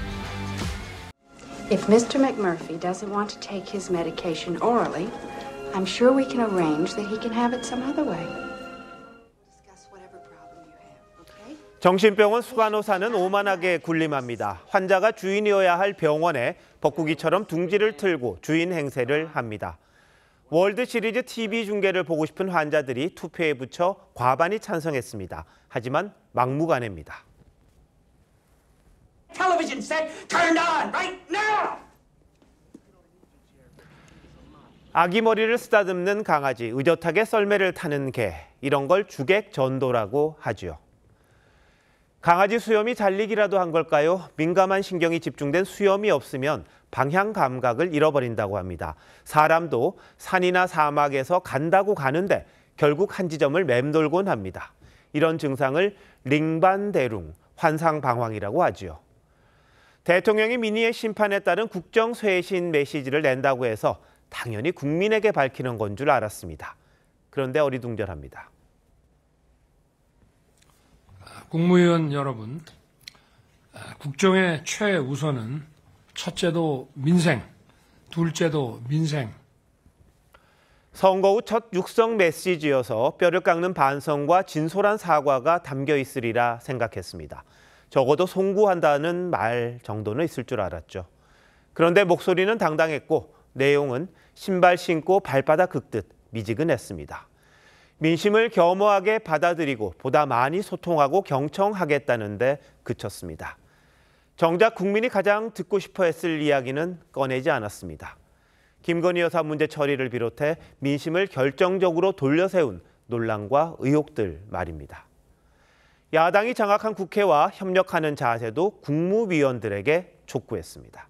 If Mr. McMurphy doesn't want to take his medication orally, I'm sure we can arrange that he can have it some other way. 정신병원 수간호사는 오만하게 군림합니다. 환자가 주인이어야 할 병원에 벚구기처럼 둥지를 틀고 주인 행세를 합니다. 월드 시리즈 TV 중계를 보고 싶은 환자들이 투표에 붙여 과반이 찬성했습니다. 하지만 막무가내입니다. 아기 머리를 쓰다듬는 강아지, 의젓하게 썰매를 타는 개, 이런 걸 주객 전도라고 하죠. 강아지 수염이 잘리기라도 한 걸까요? 민감한 신경이 집중된 수염이 없으면 방향 감각을 잃어버린다고 합니다. 사람도 산이나 사막에서 간다고 가는데 결국 한 지점을 맴돌곤 합니다. 이런 증상을 링반대룽, 환상방황이라고 하지요. 대통령이 민의의 심판에 따른 국정쇄신 메시지를 낸다고 해서 당연히 국민에게 밝히는 건 줄 알았습니다. 그런데 어리둥절합니다. 국무위원 여러분, 국정의 최우선은 첫째도 민생, 둘째도 민생. 선거 후 첫 육성 메시지여서 뼈를 깎는 반성과 진솔한 사과가 담겨 있으리라 생각했습니다. 적어도 송구한다는 말 정도는 있을 줄 알았죠. 그런데 목소리는 당당했고 내용은 신발 신고 발바닥 긁듯 미지근했습니다. 민심을 겸허하게 받아들이고 보다 많이 소통하고 경청하겠다는데 그쳤습니다. 정작 국민이 가장 듣고 싶어 했을 이야기는 꺼내지 않았습니다. 김건희 여사 문제 처리를 비롯해 민심을 결정적으로 돌려세운 논란과 의혹들 말입니다. 야당이 장악한 국회와 협력하는 자세도 국무위원들에게 촉구했습니다.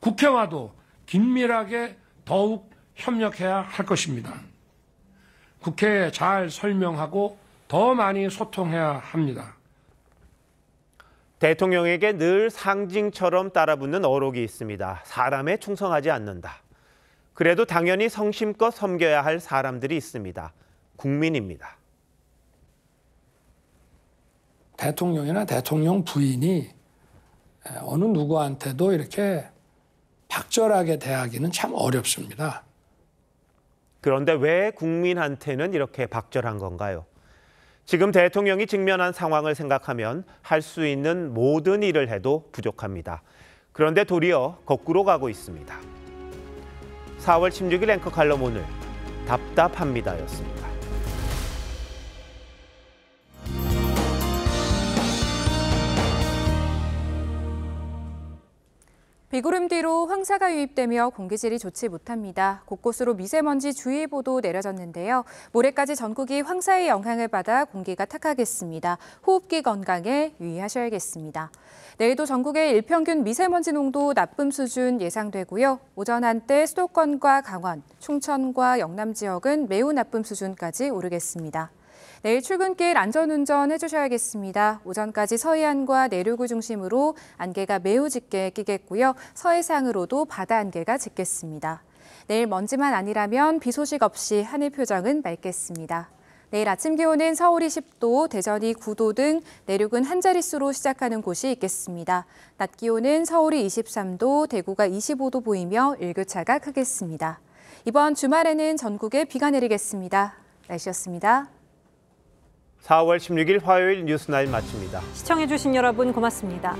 국회와도 긴밀하게 더욱 협력해야 할 것입니다. 국회에 잘 설명하고 더 많이 소통해야 합니다. 대통령에게 늘 상징처럼 따라붙는 어록이 있습니다. 사람에 충성하지 않는다. 그래도 당연히 성심껏 섬겨야 할 사람들이 있습니다. 국민입니다. 대통령이나 대통령 부인이 어느 누구한테도 이렇게 박절하게 대하기는 참 어렵습니다. 그런데 왜 국민한테는 이렇게 박절한 건가요? 지금 대통령이 직면한 상황을 생각하면 할 수 있는 모든 일을 해도 부족합니다. 그런데 도리어 거꾸로 가고 있습니다. 4월 16일 앵커 칼럼 오늘 답답합니다였습니다. 비구름 뒤로 황사가 유입되며 공기질이 좋지 못합니다. 곳곳으로 미세먼지 주의보도 내려졌는데요. 모레까지 전국이 황사의 영향을 받아 공기가 탁하겠습니다. 호흡기 건강에 유의하셔야겠습니다. 내일도 전국의 일평균 미세먼지 농도 나쁨 수준 예상되고요. 오전 한때 수도권과 강원, 충청과 영남 지역은 매우 나쁨 수준까지 오르겠습니다. 내일 출근길 안전운전 해주셔야겠습니다. 오전까지 서해안과 내륙을 중심으로 안개가 매우 짙게 끼겠고요. 서해상으로도 바다 안개가 짙겠습니다. 내일 먼지만 아니라면 비 소식 없이 하늘 표정은 맑겠습니다. 내일 아침 기온은 서울이 10도, 대전이 9도 등 내륙은 한 자릿수로 시작하는 곳이 있겠습니다. 낮 기온은 서울이 23도, 대구가 25도 보이며 일교차가 크겠습니다. 이번 주말에는 전국에 비가 내리겠습니다. 날씨였습니다. 4월 16일 화요일 뉴스나인 마칩니다. 시청해주신 여러분 고맙습니다.